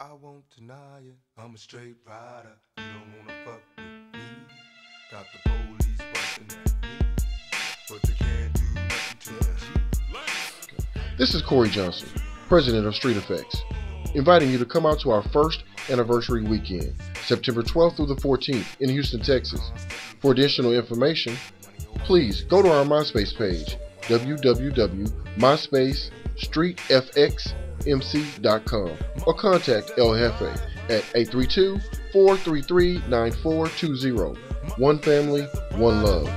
I won't deny it. I'm a straight rider. You don't wanna fuck with me. Got the police busting at me, but they can't do nothing to me. This is Corey Johnson, president of Street FX, inviting you to come out to our first anniversary weekend, September 12th through the 14th in Houston, Texas. For additional information, please go to our MySpace page, www.myspace.streetfxmc.com or contact El Jefe at 832-433-9420. One family, one love.